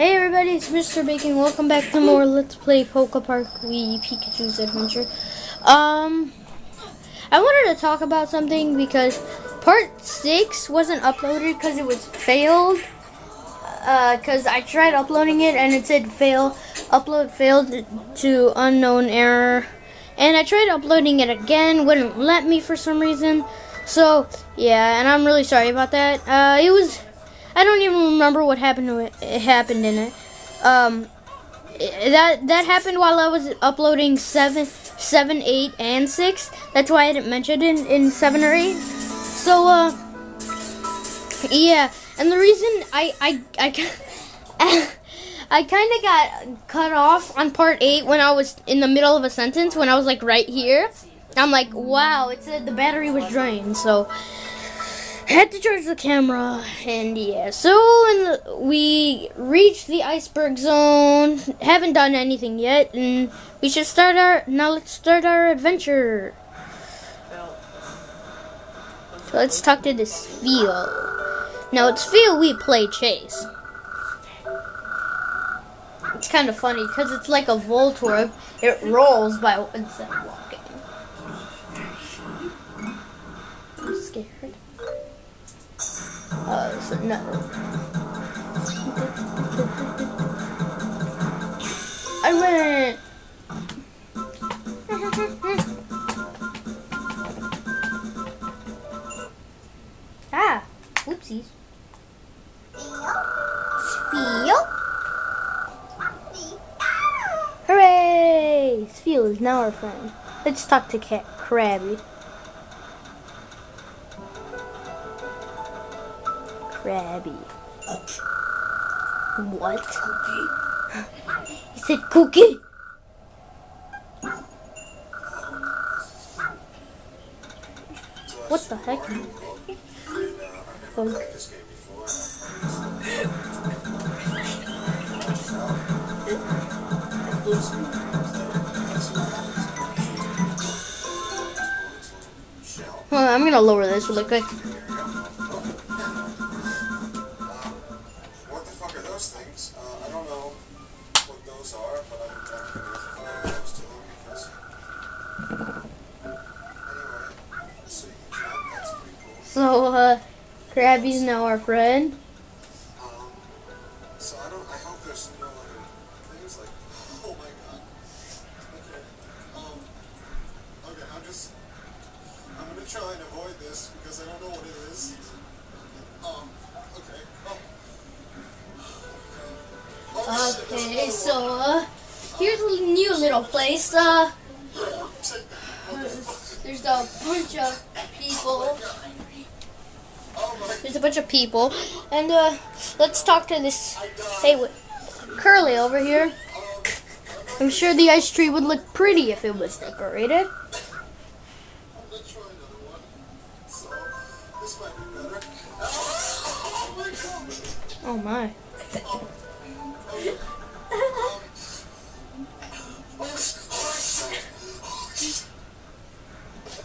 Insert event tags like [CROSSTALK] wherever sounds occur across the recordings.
Hey everybody, it's Mr. Bacon. Welcome back to more Let's Play Poke Park Wii Pikachu's Adventure. Um, I wanted to talk about something because part 6 wasn't uploaded because it was failed. Uh because uh, I tried uploading it and it said fail, upload failed to unknown error. And I tried uploading it again, wouldn't let me for some reason. So, yeah, and I'm really sorry about that. Uh, it was I don't even remember what happened to it. It happened in it. Um, that that happened while I was uploading seven, seven, eight, and six. That's why I didn't mention it in, in seven or eight. So uh, yeah, and the reason I I I. [LAUGHS] I kind of got cut off on part eight when I was in the middle of a sentence when I was like right here. I'm like, wow, it said the battery was drained. So had to charge the camera, and yeah. So the, we reached the iceberg zone. Haven't done anything yet, and we should start our. Now let's start our adventure. So let's talk to this Spheal. Now it's Feel we play chase. It's kind of funny because it's like a Voltorb. It rolls by instead no. I went. [LAUGHS] ah, whoopsies. Spheal. Hooray! Spheal is now our friend. Let's talk to Cat Krabby. Krabby. What? Cookie. he said cookie. What the heck? Funk. Well, I'm gonna lower this really quick. Krabby's now our friend. Um, so I don't, I hope there's no other things like, [LAUGHS] oh my god. Okay, um, okay, I'm just, I'm gonna try and avoid this because I don't know what it is. Um, okay, oh. Okay, okay so, uh, here's a new little place, uh, there's a bunch of people. There's a bunch of people. And uh, let's talk to this. Hey, Curly over here. I'm sure the ice tree would look pretty if it was decorated. Oh my.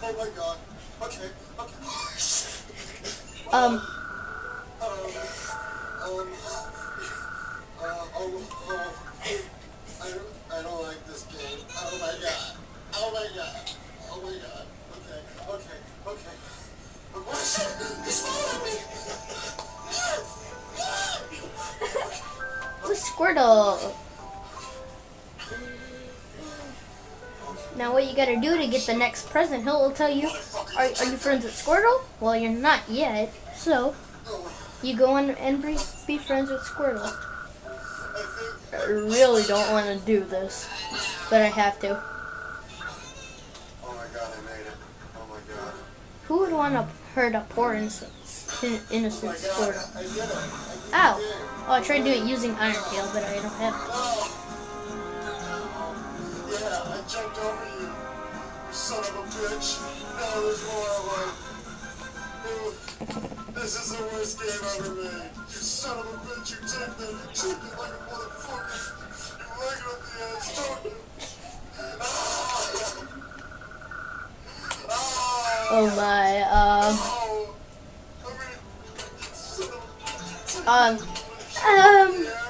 Oh my god. Okay, okay. Um. Squirtle. Now what you gotta do to get the next present, he'll tell you, are, are you friends with Squirtle? Well, you're not yet, so you go on and be, be friends with Squirtle. I really don't want to do this, but I have to. Oh my god, I made it. Oh my god. Who would want to hurt a poor innocent, innocent Oh Squirtle? I it. I Ow! Oh, I tried to do it using Iron Tail, but I don't have it. Oh. Yeah, I jumped over you. You son of a bitch. Them. This is the worst game ever made. You son of a bitch. You take that. You take it like a motherfucker. You like it at the edge, don't you? Oh my, um, Oh. A- um, um, Yeah.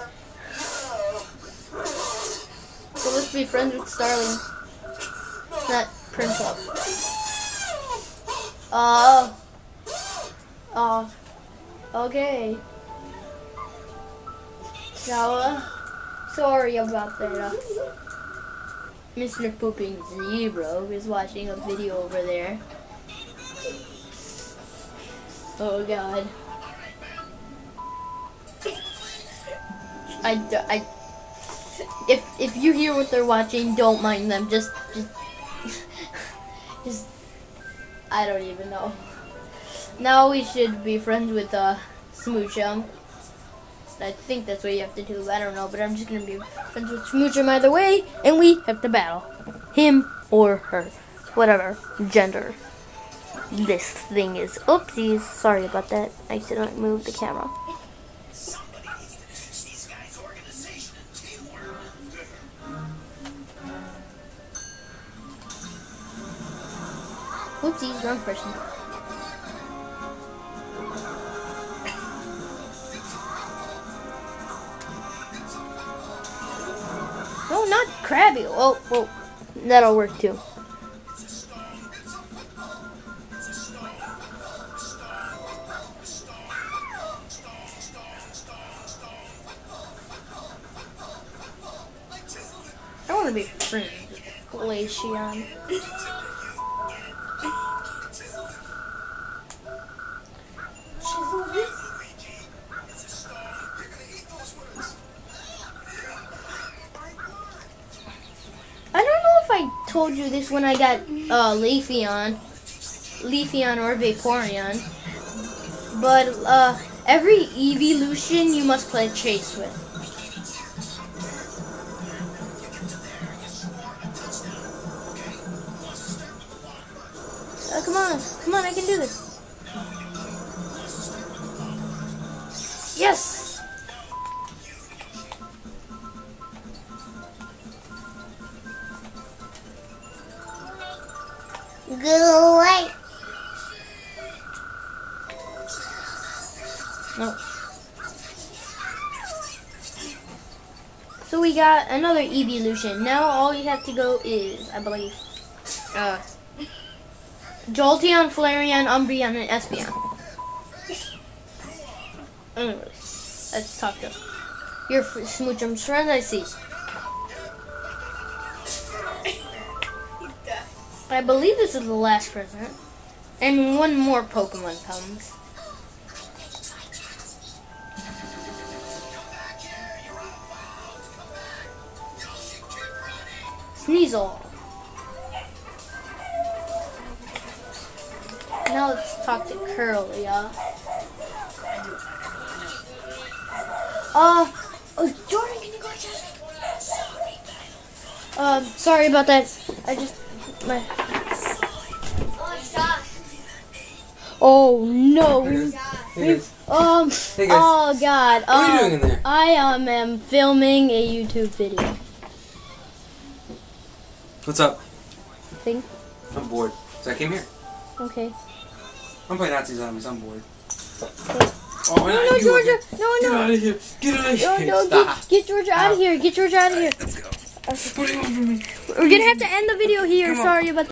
be friends with Starling. Not Princess. Oh. Oh. Okay. Now, uh, sorry about that. Uh, Mr. Pooping Zero is watching a video over there. Oh god. I, I, if if you hear what they're watching, don't mind them. Just, just, [LAUGHS] just. I don't even know. Now we should be friends with uh, Smoochum. I think that's what you have to do. I don't know, but I'm just gonna be friends with Smoochum either way, and we have to battle him or her, whatever gender this thing is. Oopsies, sorry about that. I accidentally moved the camera. Oopsies, wrong person. No, not Krabby. Oh, well, that'll work too. I want to be friends with Glaceon. [LAUGHS] told you this when I got uh, Leafeon, Leafeon or Vaporeon, but uh, every evolution you must play chase with. Oh, come on, come on, I can do this. Yes. We got another evolution. Now all you have to go is, I believe, uh, Jolteon, Flareon, Umbreon, and Espeon. Anyways, let's talk to your Smoochum's friend. I see. [LAUGHS] I believe this is the last present, and one more Pokemon comes. Sneasel. Now let's talk to Curly, uh. Uh, oh, Jordan, can you go check? Um, sorry about that. I just, my, Oh, oh no. Hey guys. Um, Hey oh god. What are you um, doing in there? I um, am filming a YouTube video What's up? thing. I'm bored. So I came here. Okay. I'm playing Nazi Zombies. I'm bored. Okay. Oh, No, no, Georgia. No, no! Get out of here. Get out of No, here. no, Stop. get, get Georgia out of here. Get Georgia out of here. Let's go. What do you want from me? We're gonna have to end the video here. Come on. Sorry about